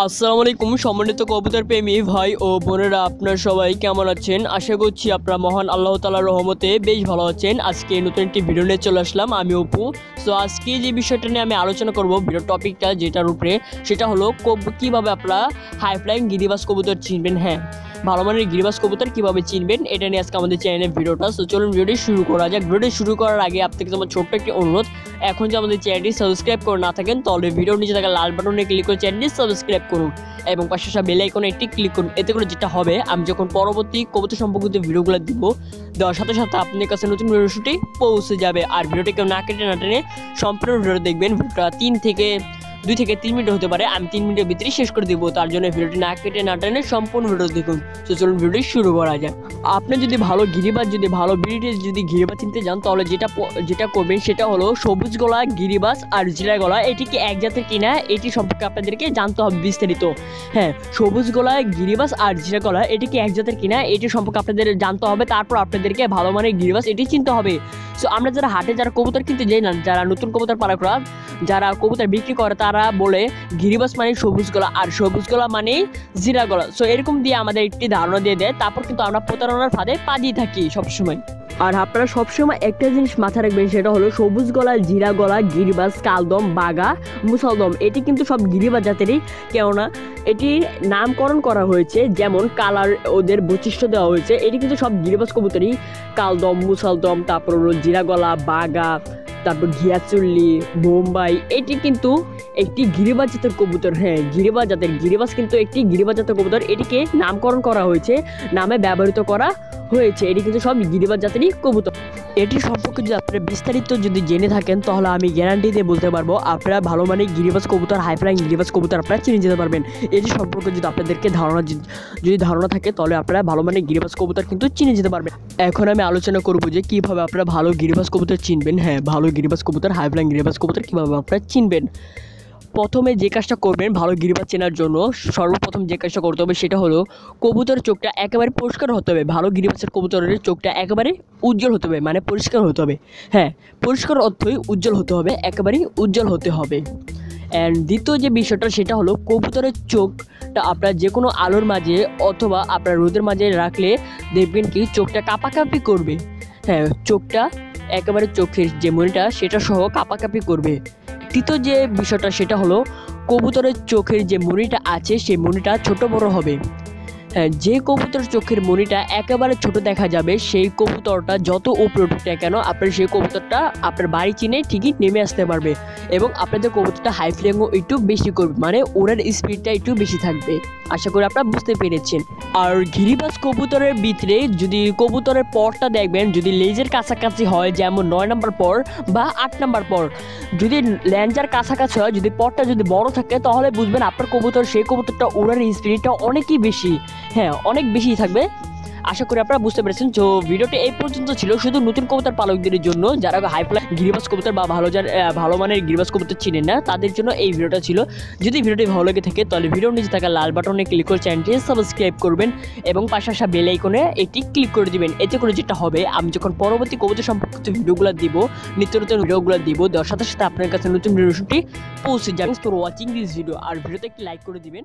আসসালামু আলাইকুম সম্মানিত কবুতর প্রেমী ভাই ও বোনেরা, আপনার সবাই কেমন আছেন? আশা করছি আপনারা মহান আল্লাহ তালার রহমতে বেশ ভালো আছেন। আজকে নতুন একটি ভিডিও নিয়ে চলে আসলাম আমি অপু। সো আজকে যে বিষয়টা নিয়ে আমি আলোচনা করব ভিডিও টপিকটা যেটার উপরে, সেটা হলো কীভাবে আপনারা হাই ফ্লাইং গিরিবাস কবুতর চিনবেন? হ্যাঁ ভালো মানের গিরিবাস কবুতর কীভাবে চিনবেন? এটা নিয়ে আজকে আমাদের চ্যানেলের ভিডিওটা সো চলুন ভিডিওটি শুরু করা যাক। ভিডিওটি শুরু করার আগে আপনাকে আমার ছোট্ট একটি অনুরোধ। এখন যে আমাদের চ্যানেলটি সাবস্ক্রাইব করে না থাকেন, তাহলে ভিডিওর নিচে থাকা লাল বাটনে ক্লিক করে চ্যানেলটি সাবস্ক্রাইব করুন এবং পাশে আসা বেল আইকনে একটি ক্লিক করুন। এতে করে যেটা হবে, আমি যখন পরবর্তী কবিতা সম্পর্কিত ভিডিওগুলো দিব, দেওয়ার সাথে সাথে আপনার কাছে নতুন ভিডিওটি পৌঁছে যাবে। আর ভিডিওটি কেউ না কেটে না টেনে সম্পূর্ণ ভিডিও দেখবেন। ভিডিওটা তিন থেকে, দুই থেকে তিন মিনিট হতে পারে। আমি তিন মিনিটের ভিতরেই শেষ করে দেবো। তার জন্য ভিডিওটি না কেটে না টেনে সম্পূর্ণ ভিডিও দেখুন। তো চলুন ভিডিওটি শুরু করা যায় আপনি যদি ভালো গিরিবাজ, যদি ভালো বিড়িটি যদি গিরিবাজ চিনতে যান, তাহলে যেটা যেটা করবেন সেটা হলো সবুজ গলা, গিরিবাজ আর জিরা গলা, এটি কি এক জাতের কিনা, এটি সম্পর্কে আপনাদেরকে জানতে হবে বিস্তারিত। হ্যাঁ সবুজ গলা গিরিবাস আর জিরা গলা, এটি কি এক জাতের কিনা, এটি সম্পর্কে আপনাদের জানতে হবে, তারপর আপনাদেরকে ভালো মানের গিরিবাস এটি চিনতে হবে। সো আমরা যারা হাটে যারা কবুতর কিনতে যাই না, যারা নতুন কবুতর পালকরা যারা কবুতর বিক্রি করে, তারা বলে গিরিবাস মানে সবুজ গলা, আর সবুজ গলা মানে জিরা গলা। সো এরকম দিয়ে আমাদের একটি ধারণা দিয়ে দেয়, তারপর কিন্তু আমরা প্রতারণার ফাঁদে পা দিয়ে থাকি সবসময়। আর আপনারা সবসময় একটা জিনিস মাথায় রাখবেন, সেটা হলো সবুজ গলা জিরা গলা গিরিবাস কালদম, বাগা, মুসলদম। এটি কিন্তু সব গিরিবাজ জাতেরই, কেননা এটি নামকরণ করা হয়েছে যেমন কালার ওদের বৈশিষ্ট্য দেওয়া হয়েছে। এটি কিন্তু সব গিরিবাজ কবুতরই কালদম, মুসলদম, তারপর হলো জিরা গলা, বাগা তারপর ঘিয়াচুল্লি বোম্বাই এটি কিন্তু একটি গিরিবাজ জাতের কবুতর হ্যাঁ গিরিবাজ জাতের গিরিবাস কিন্তু একটি গিরিবাজ জাতের কবুতর। এটিকে নামকরণ করা হয়েছে, নামে ব্যবহৃত করা হয়েছে। এটি কিন্তু সব গিরিবাজ জাতেরই কবুতর। এটি সম্পর্কে যদি আপনারা বিস্তারিত যদি জেনে থাকেন, তাহলে আমি গ্যারান্টি দিয়ে বলতে পারব, আপনারা ভালো মানে গিরিবাজ কবুতর হাই ফ্লাইং গিরিবাজ কবুতর আপনারা চিনে যেতে পারবেন। এটি সম্পর্কে যদি আপনাদেরকে ধারণা যদি- ধারণা থাকে, তাহলে আপনারা ভালো মানে গিরিবাজ কবুতর কিন্তু চিনে যেতে পারবেন। এখন আমি আলোচনা করব যে কীভাবে আপনারা ভালো গিরিবাজ কবুতর চিনবেন। হ্যাঁ ভালো গিরিবাজ কবুতর হাই ফ্লাইং গিরিবাজ কবুতর কীভাবে আপনারা চিনবেন? প্রথমে যে কাজটা করবেন ভালো গিরিবাজ চেনার জন্য, সর্বপ্রথম যে কাজটা করতে হবে সেটা হলো কবুতরের চোখটা একেবারে পরিষ্কার হতে হবে। ভালো গিরিবাজের কবুতরের চোখটা একেবারে উজ্জ্বল হতে হবে মানে পরিষ্কার হতে হবে। হ্যাঁ পরিষ্কার অর্থই উজ্জ্বল হতে হবে, একেবারেই উজ্জ্বল হতে হবে। অ্যান্ড দ্বিতীয় যে বিষয়টা, সেটা হলো কবুতরের চোখটা আপনার যে কোনো আলোর মাঝে অথবা আপনার রোদের মাঝে রাখলে দেখবেন কি চোখটা কাঁপাকাঁপি করবে। হ্যাঁ চোখটা একেবারে চোখের যে মনিটা, সেটা সহ কাঁপাকাঁপি করবে। তৃতীয় যে বিষয়টা সেটা হলো, কবুতরের চোখের যে মনিটা আছে, সেই মনিটা ছোট বড় হবে। যে কবুতরের চোখের মনিটা একেবারে ছোট দেখা যাবে, সেই কবুতরটা যত উপরে উঠুক না কেন, আপনার সেই কবুতরটা আপনার বাড়ি চিনে ঠিকই নেমে আসতে পারবে এবং আপনাদের কবুতরটা হাই ফ্লেমও একটু বেশি করবে মানে ওড়ার স্পিডটা একটু বেশি থাকবে। আশা করি আপনারা বুঝতে পেরেছেন। আর গিরিবাজ কবুতরের ভিতরে যদি কবুতরের পরটা দেখবেন, যদি লেজের কাছাকাছি হয়, যেমন নয় নম্বর পর বা আট নম্বর পর, যদি ল্যাঞ্জার কাছাকাছি হয়, যদি পরটা যদি বড় থাকে, তাহলে বুঝবেন আপনার কবুতর, সেই কবুতরটা ওড়ার স্পিডটা অনেকই বেশি। হ্যাঁ অনেক বেশি থাকবে। আশা করি আপনারা বুঝতে পেরেছেন। তো ভিডিওটি এই পর্যন্ত ছিল। শুধু নতুন কবুতর পালকদের জন্য যারা হাই ফ্লাই গিরিবাস কবুতর বা ভালো যার ভালো মানের গিরিবাস কবুতর চিনেন না, তাদের জন্য এই ভিডিওটা ছিল। যদি ভিডিওটি ভালো লেগে থাকে, তাহলে ভিডিওর নিচে থাকা লাল বাটনে ক্লিক করে চ্যানেলটি সাবস্ক্রাইব করবেন এবং পাশে আসা বেল আইকনে এটি ক্লিক করে দিবেন। এতে করে যেটা হবে, আমি যখন পরবর্তী কবুতর সম্পর্কিত ভিডিওগুলো দিব, নিত্য নতুন ভিডিওগুলো দিব, দেওয়ার সাথে সাথে আপনার কাছে নতুন ভিডিওটি পৌঁছে যাবে। ফর ওয়াচিং দিস ভিডিও আর ভিডিওতে একটি লাইক করে দিবেন।